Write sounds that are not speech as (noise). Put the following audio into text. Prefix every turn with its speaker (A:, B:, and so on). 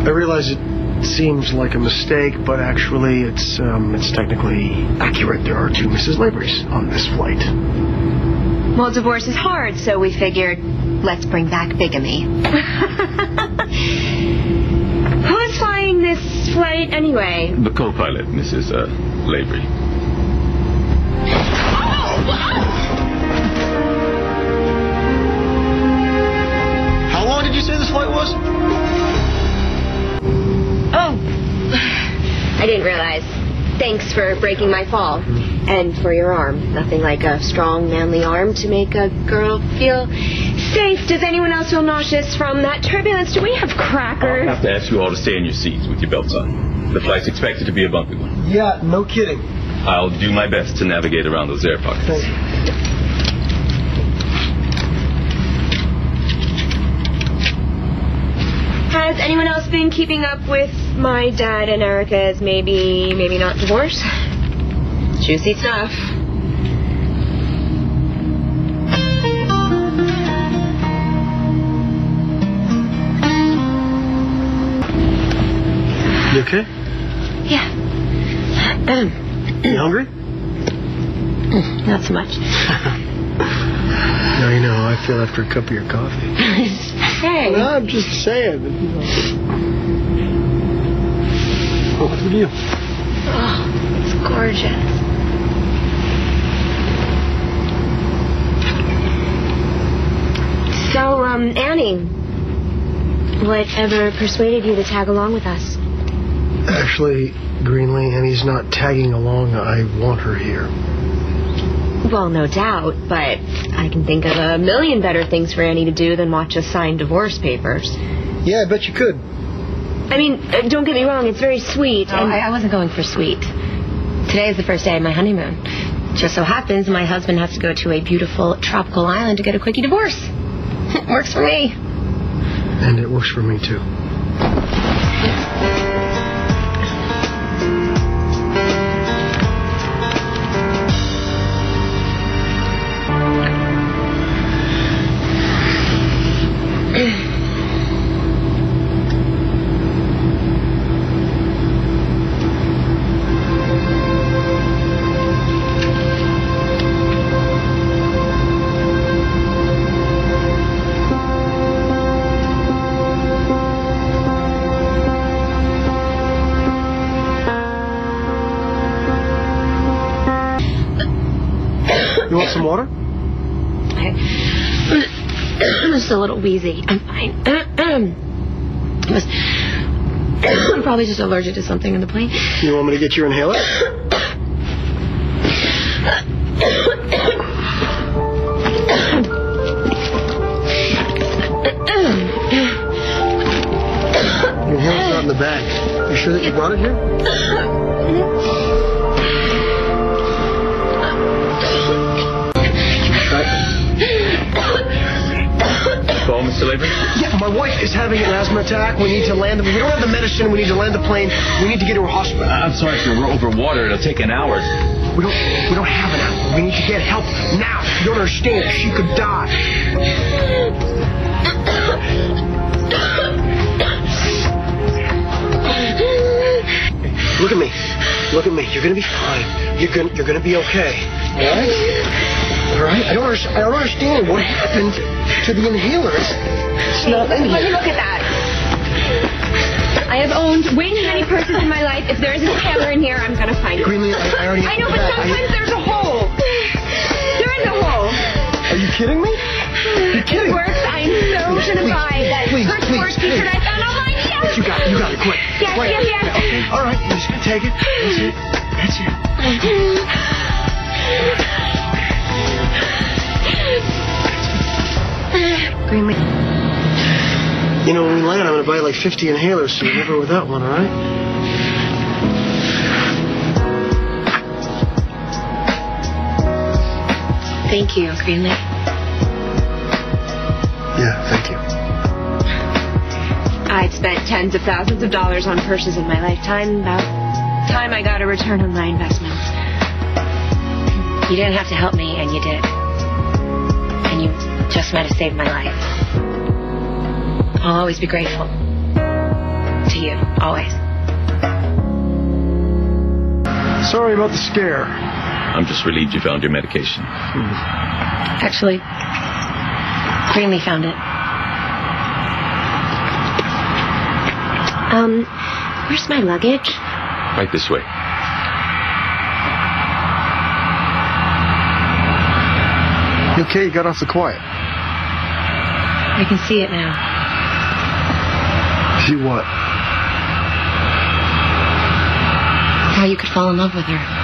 A: I realize it seems like a mistake, but actually it's um, it's technically accurate. There are two Mrs. Laverys on this flight.
B: Well, divorce is hard, so we figured let's bring back bigamy. (laughs) Who's flying this flight anyway?
C: The co-pilot, Mrs. Uh, Lavery.
B: I didn't realize. Thanks for breaking my fall. Mm-hmm. And for your arm. Nothing like a strong, manly arm to make a girl feel safe. Does anyone else feel nauseous from that turbulence? Do we have crackers?
C: I'll have to ask you all to stay in your seats with your belts on. The flight's expected to be a bumpy one.
A: Yeah, no kidding.
C: I'll do my best to navigate around those air pockets.
A: Thank you.
B: Has anyone else been keeping up with my dad and Erica's maybe, maybe not divorce? Juicy stuff.
A: You okay?
B: Yeah.
A: You hungry?
B: not so much. (laughs)
A: now you know how I feel after a cup of your coffee. (laughs)
B: hey.
A: No, I'm just saying. you know. What's the deal?
B: Oh, it's gorgeous. So, um, Annie, whatever persuaded you to tag along with us?
A: Actually, Greenlee, and he's not tagging along. I want her here.
B: Well, no doubt, but I can think of a million better things for Annie to do than watch us sign divorce papers.
A: Yeah, I bet you could.
B: I mean, uh, don't get me wrong, it's very sweet.
D: Oh,
B: and
D: I, I wasn't going for sweet. Today is the first day of my honeymoon. Just so happens my husband has to go to a beautiful tropical island to get a quickie divorce. (laughs) It works for me.
A: And it works for me, too. You want some water? (coughs)
D: I'm just a little wheezy. I'm fine. (coughs) I must- (coughs) I'm probably just allergic to something in the plane.
A: You want me to get your inhaler? Your inhaler's not in the bag. You sure that you brought it here? Mm-hmm. Wife is having an asthma attack. We need to land. The we don't have the medicine. We need to land the plane. We need to get her to a hospital.
C: Uh, I'm sorry, sir. We're over water. It'll take an hour.
A: We don't. We don't have an hour. We need to get help now. You don't understand. She could die. Look at me. Look at me. You're gonna be fine. You're gonna. You're gonna be okay. All right. Right. I don't. Understand, I don't understand what happened to the inhaler. It's, it's not in
B: Let me look at that. I have owned way too many purses in my life. If there is a inhaler in here, I'm gonna find it.
A: Greenlee, I, I already.
B: I know, but
A: I-
B: sometimes there's a hole. There is a hole.
A: Are you kidding me? You're
B: It
A: kidding.
B: works. I'm so gonna
A: please,
B: buy that
A: please,
B: first
A: please,
B: t-shirt
A: please.
B: I found online. Yes.
A: You got it. You got it. Quick.
B: Yes,
A: Quick.
B: yes, yes.
A: Okay. All right. I'm just gonna take it. That's it. That's it. (laughs) You know, when we land, I'm gonna buy like 50 inhalers, so you're never without one. All right?
D: Thank you, Greenlee.
A: Yeah. Thank you.
B: I've spent tens of thousands of dollars on purses in my lifetime. About time I got a return on my investment.
D: You didn't have to help me, and you did. And you just might have saved my life. I'll always be grateful to to you, always.
A: Sorry about the scare.
C: I'm just relieved you found your medication.
D: Actually, Greenlee found it.
B: Um, where's my luggage?
C: Right this way.
A: You okay? You got off the quiet.
D: I can see it now.
A: See what?
D: How you could fall in love with her.